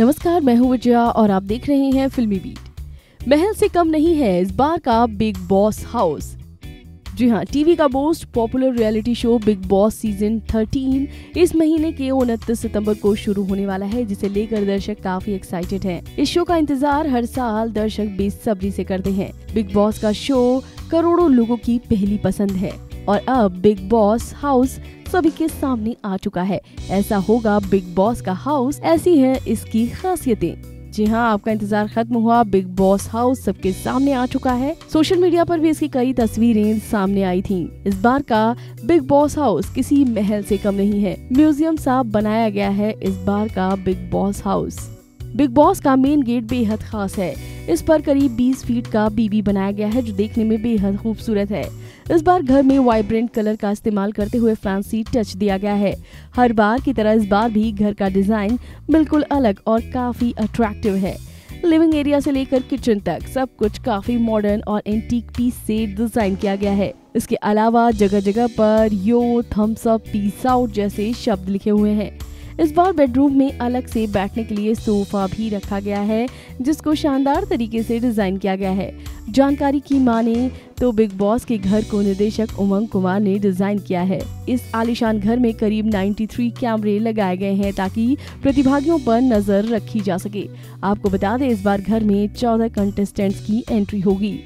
नमस्कार, मैं हूँ विजया और आप देख रहे हैं फिल्मी बीट। महल से कम नहीं है इस बार का बिग बॉस हाउस। जी हाँ टीवी का most popular reality show Bigg Boss season 13 इस महीने के उनतीस सितंबर को शुरू होने वाला है, जिसे लेकर दर्शक काफ़ी एक्साइटेड हैं। इस शो का इंतज़ार हर साल दर्शक बेसब्री से करते हैं। बिग बॉस का शो करोड़ों लोगों की पहली पसंद है। और अब बिग बॉस हाउस सभी के सामने आ चुका है। ऐसा होगा बिग बॉस का हाउस ऐसी है इसकी खासियतें। जी हाँ आपका इंतज़ार खत्म हुआ। बिग बॉस हाउस सबके सामने आ चुका है। सोशल मीडिया पर भी इसकी कई तस्वीरें सामने आई थीं। इस बार का बिग बॉस हाउस किसी महल से कम नहीं है। म्यूज़ियम सा बनाया गया है इस बार का Bigg Boss house Bigg Boss का मेन गेट बेहद खास है। इस पर करीब 20 फीट का बीबी बनाया गया है, जो देखने में बेहद खूबसूरत है। इस बार घर में वाइब्रेंट कलर का इस्तेमाल करते हुए फैंसी टच दिया गया है। हर बार की तरह इस बार भी घर का डिज़ाइन बिल्कुल अलग और काफ़ी अट्रैक्टिव है। लिविंग एरिया से लेकर किचन तक सब कुछ काफ़ी मॉडर्न और एंटीक पीस से डिज़ाइन किया गया है। इसके अलावा जगह जगह पर yo thumbs up peace out जैसे शब्द लिखे हुए हैं। इस बार बेडरूम में अलग से बैठने के लिए सोफा भी रखा गया है, जिसको शानदार तरीके से डिज़ाइन किया गया है। जानकारी की माने तो बिग बॉस के घर को निदेशक उमंग कुमार ने डिज़ाइन किया है। इस आलिशान घर में करीब 93 कैमरे लगाए गए हैं ताकि प्रतिभागियों पर नज़र रखी जा सके। आपको बता दें, इस बार घर में 14 कंटेस्टेंट्स की एंट्री होगी।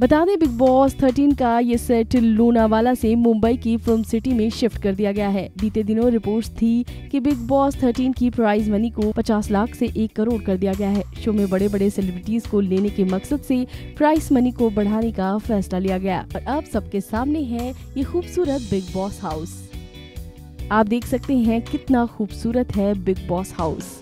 बता दें बिग बॉस 13 का ये सेट लोनावाला से मुंबई की फ़िल्म सिटी में शिफ्ट कर दिया गया है। बीते दिनों रिपोर्ट्स थी कि बिग बॉस 13 की प्राइज मनी को 50 लाख से एक करोड़ कर दिया गया है। शो में बड़े बड़े सेलिब्रिटीज को लेने के मकसद से प्राइस मनी को बढ़ाने का फैसला लिया गया। और अब सबके सामने है ये खूबसूरत बिग बॉस हाउस आप देख सकते हैं कितना खूबसूरत है बिग बॉस हाउस